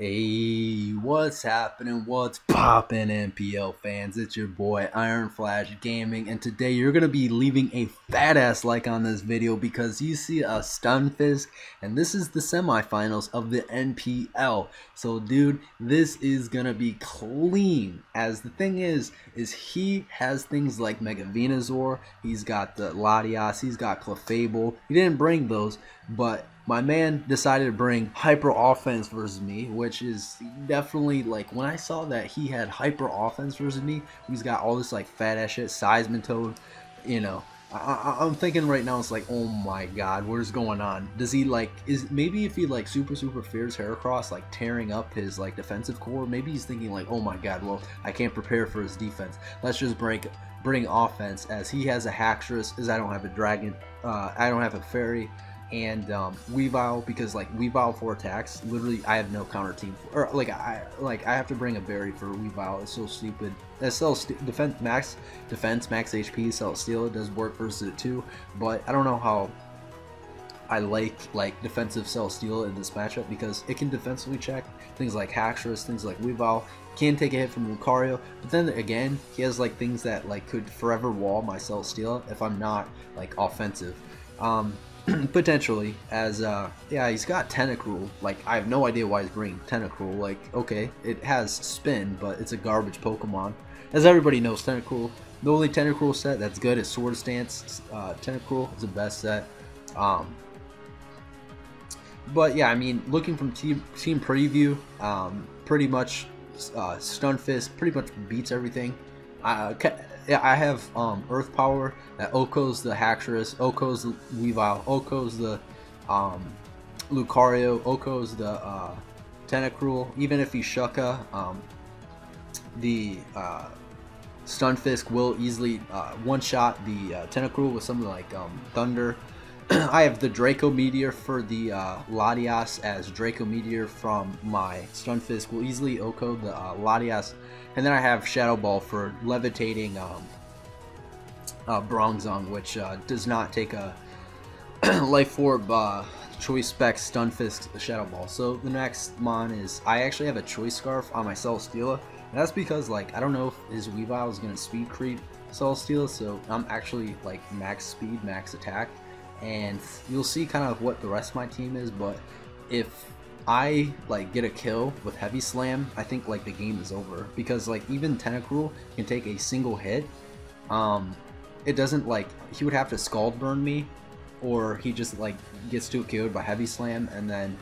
Hey, what's happening? What's poppin', NPL fans? It's your boy Iron Flash Gaming, and today you're gonna be leaving a fat ass like on this video because you see a Stunfisk, and this is the semifinals of the NPL. So, dude, this is gonna be clean. As the thing is, is he has things like Mega Venusaur, he's got the Latias, he's got Clefable. He didn't bring those, but my man decided to bring hyper offense versus me, which is definitely like when I saw that he had hyper offense versus me, he's got all this like fat ass shit, Seismitoad, you know. I, am thinking right now it's like, oh my god, what is going on? Does he like is maybe if he like super super fears Heracross like tearing up his like defensive core, maybe he's thinking like, oh my god, well I can't prepare for his defense. Let's just break bring offense as he has a Haxorus, as I don't have a dragon, uh, I don't have a fairy and um, Weavile because like Weavile for attacks, literally I have no counter team for, or like I like I have to bring a berry for Weavile. It's so stupid. That sells defense max defense max HP. Celesteela it does work versus it too, but I don't know how I like like defensive Celesteela in this matchup because it can defensively check things like Haxorus, things like Weavile, can take a hit from Lucario, but then again, he has like things that like could forever wall my Celesteela if I'm not like offensive. Um, potentially as uh yeah he's got Tentacruel. Like I have no idea why he's bringing Tentacruel. Like okay it has spin but it's a garbage Pokemon. As everybody knows Tentacruel the only Tentacruel set that's good is sword Dance uh, Tentacruel is the best set. Um but yeah I mean looking from team team preview um pretty much uh, Stunfisk pretty much beats everything. Uh, I have um, Earth Power. That OHKOs the Haxorus, OHKOs the Weavile, OHKOs the um, Lucario, OHKOs the uh, Tentacruel. Even if he's Shuca, um, the uh, Stunfisk will easily uh, one-shot the uh, Tentacruel with something like um, Thunder. I have the Draco Meteor for the uh, Latias as Draco Meteor from my Stunfisk will easily OHKO the uh, Latias and then I have Shadow Ball for levitating um, uh, Bronzong, which uh, does not take a Life Orb uh, Choice Spec Stunfisk Shadow Ball. So the next mon is, I actually have a Choice Scarf on my Celesteela. That's because, like, I don't know if his Weavile is going to speed creep Celesteela, so I'm actually, like, max speed, max attack. And you'll see kind of what the rest of my team is, but if I like get a kill with heavy slam, I think like the game is over because like even Tentacruel can take a single hit. Um, it doesn't like he would have to scald burn me, or he just like gets too killed by heavy slam and then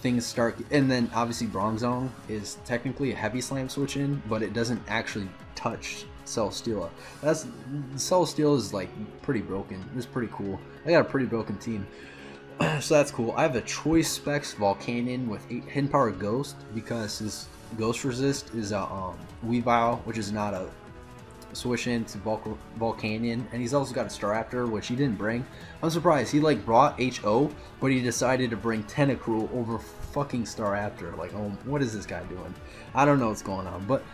things start. And then obviously Bronzong is technically a heavy slam switch in, but it doesn't actually touch Celesteela. That's Celesteela is like pretty broken. It's pretty cool. I got a pretty broken team. so that's cool. I have a Choice Specs Volcanion with 8 Hidden Power Ghost because his Ghost Resist is a um, Weavile, which is not a switch into Vul Volcanion, and he's also got a Staraptor, which he didn't bring. I'm surprised. He like brought HO, but he decided to bring Tentacruel over fucking Staraptor. Like, oh, what is this guy doing? I don't know what's going on, but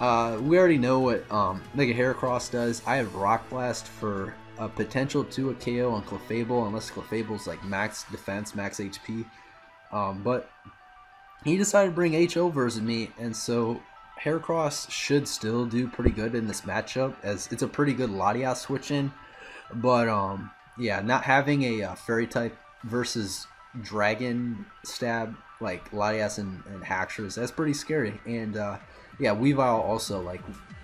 uh, we already know what um, Mega Heracross does. I have Rock Blast for a potential to a KO on Clefable, unless Clefable's like max defense, max HP. Um, but he decided to bring HO versus me, and so Heracross should still do pretty good in this matchup, as it's a pretty good Latias switch in. But um, yeah, not having a uh, Fairy type versus Dragon stab like Latias and, and Haxorus, that's pretty scary. And uh, yeah, Weavile also like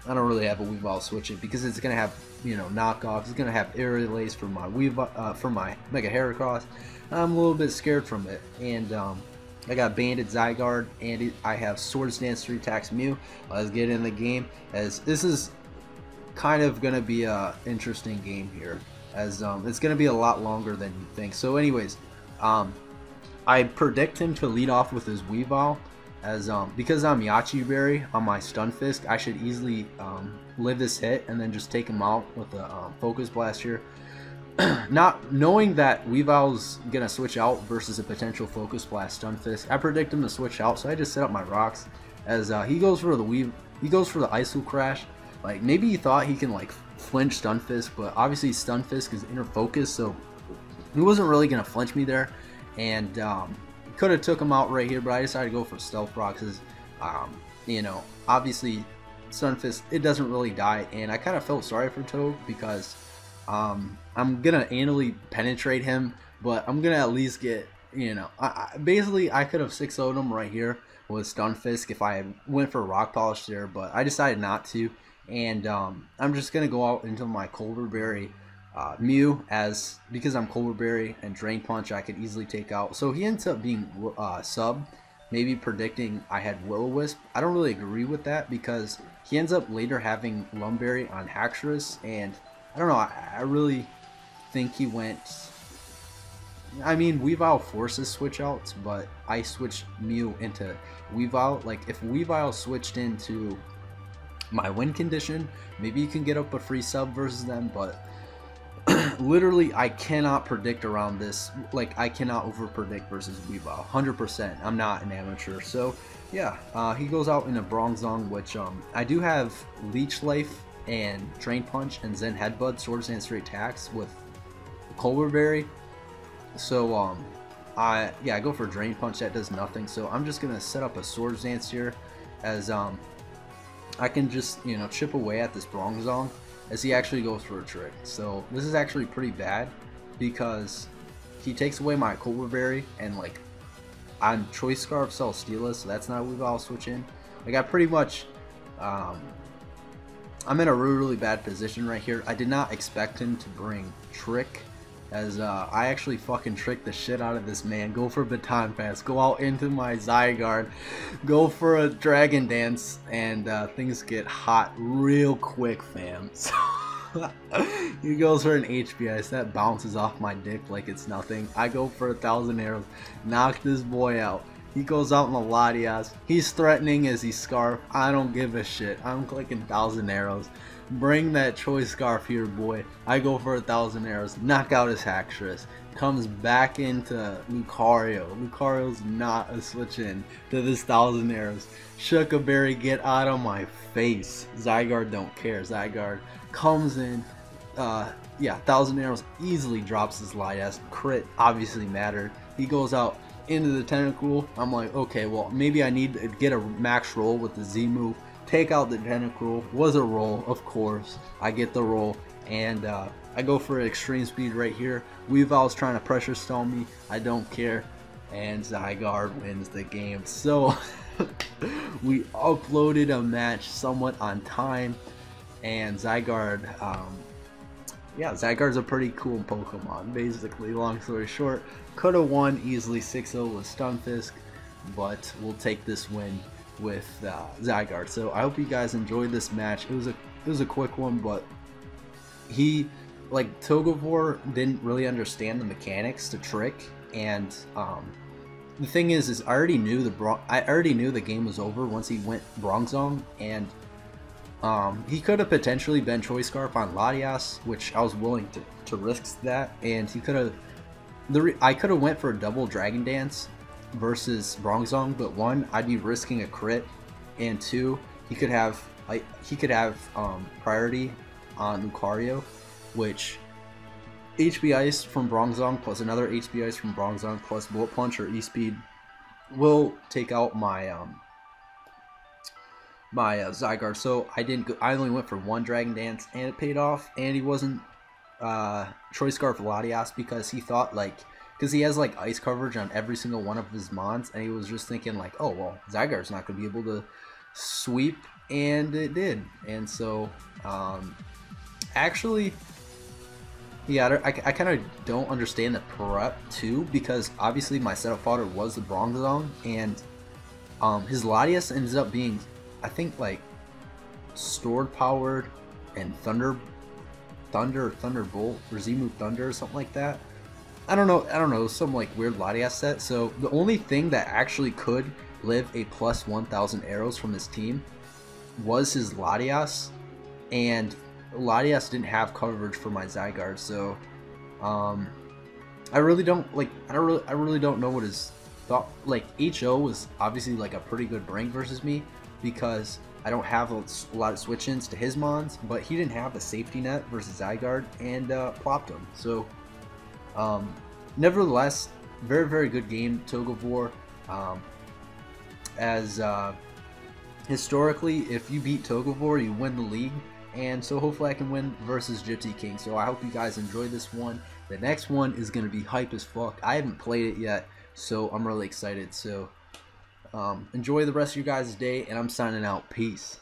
I don't really have a Weavile switch it because it's gonna have you know knockoffs. It's gonna have Aerial for my Weavile uh, for my Mega Heracross. I'm a little bit scared from it, and um, I got Banded Zygarde, and I have Swords Dance 3 attacks Mew. Let's get in the game, as this is kind of gonna be a interesting game here, as um, it's gonna be a lot longer than you think. So, anyways, um, I predict him to lead off with his Weavile as um, because I'm Yache Berry on my Stun Stunfisk, I should easily um, live this hit and then just take him out with a um, Focus Blast here. Not knowing that Weavile's gonna switch out versus a potential Focus Blast Stun Stunfisk, I predict him to switch out, so I just set up my rocks as uh, he goes for the Weave, he goes for the Icicle Crash. Like maybe he thought he can like flinch Stun Stunfisk, but obviously Stun Stunfisk is inner focus, so he wasn't really gonna flinch me there. And um, could have took him out right here, but I decided to go for Stealth Rock because, um, you know, obviously Stunfisk, it doesn't really die, and I kind of felt sorry for Toad because um, I'm going to anally penetrate him, but I'm going to at least get, you know, I, I, basically I could have 6 0 him right here with Stunfisk if I went for Rock Polish there, but I decided not to, and um, I'm just going to go out into my Colbur Berry uh, Mew as because I'm Berry and Drain Punch I could easily take out. So he ends up being uh, sub, maybe predicting I had Will Wisp. I don't really agree with that because he ends up later having Lum Berry on Haxorus and I don't know, I, I really think he went I mean, Weavile forces switch outs, but I switched Mew into Weavile. Like, if Weavile switched into my win condition, maybe you can get up a free sub versus them, but literally I cannot predict around this. Like I cannot over predict versus Weavile. 100%. I'm not an amateur. So yeah, uh, he goes out in a Bronzong, which um, I do have Leech Life and Drain Punch and Zen Headbutt, Swords and Straight Attacks with Colbur Berry. So um, I yeah I go for Drain Punch that does nothing. So I'm just gonna set up a Swords Dance here as um I can just you know chip away at this Bronzong as he actually goes for a trick. So this is actually pretty bad because he takes away my Colbur Berry and like I'm Choice Scarf Celesteela, so that's not a move I'll switch in. Like I pretty much um, I'm in a really, really bad position right here. I did not expect him to bring Trick as uh, I actually fucking tricked the shit out of this man. Go for Baton Pass. Go out into my Zygarde. Go for a Dragon Dance. And uh, things get hot real quick, fam. So he goes for an HBS. That bounces off my dick like it's nothing. I go for a thousand arrows. Knock this boy out. He goes out in the Latias. He's threatening as he scarf. I don't give a shit. I'm clicking thousand arrows. Bring that choice scarf here, boy. I go for a thousand arrows. Knock out his Haxorus. Comes back into Lucario. Lucario's not a switch in to this thousand arrows. Berry, get out of my face. Zygarde don't care. Zygarde comes in. Uh, yeah, thousand arrows easily drops his Latias. Crit obviously mattered. He goes out into the Tentacool. I'm like, okay, well, maybe I need to get a max roll with the Z move take out the Tentacruel. Was a roll, of course. I get the roll, and uh, I go for extreme speed right here. Weavile's trying to pressure stone me. I don't care, and Zygarde wins the game. So we uploaded a match somewhat on time, and Zygarde. Um, yeah, Zygarde's a pretty cool Pokemon, basically, long story short. Could have won easily 6-0 with Stunfisk, but we'll take this win with uh, Zygarde. So I hope you guys enjoyed this match. It was a it was a quick one, but he like Togevoir didn't really understand the mechanics to trick, and um, the thing is, is I already knew the Bron- I already knew the game was over once he went Bronzong, and um, he could have potentially been Choice Scarf on Latias, which I was willing to, to risk that, and he could have. The I could have went for a double Dragon Dance versus Bronzong, but one, I'd be risking a crit, and two, he could have like he could have um, priority on Lucario, which HP Ice from Bronzong plus another HP Ice from Bronzong plus Bullet Punch or E-Speed will take out my um my uh, Zygarde. So I didn't. Go, I only went for one Dragon Dance, and it paid off. And he wasn't uh, Scarf Latias because he thought like because he has like ice coverage on every single one of his mons, and he was just thinking like, oh well, Zygarde's not going to be able to sweep, and it did, and so um, actually. Yeah, I, I kind of don't understand the prep too because obviously my setup fodder was the Bronzong and um, his Latias ends up being, I think like stored powered and Thunder, Thunder, or Thunderbolt or Z-Move Thunder or something like that. I don't know, I don't know, some like weird Latias set. So the only thing that actually could live a plus 1,000 arrows from his team was his Latias, and Latias didn't have coverage for my Zygarde. So, um, I really don't like. I don't really, I really don't know what his thought. Like HO was obviously like a pretty good brain versus me because I don't have a, lot of switch-ins to his mons, but he didn't have a safety net versus Zygarde and uh, plopped him. So um, nevertheless, very very good game, Togevoir. Um, as uh, historically, if you beat Togevoir, you win the league. And so hopefully I can win versus Gypsy King. So I hope you guys enjoy this one. The next one is going to be hype as fuck. I haven't played it yet, so I'm really excited. So um, enjoy the rest of your guys' day, and I'm signing out. Peace.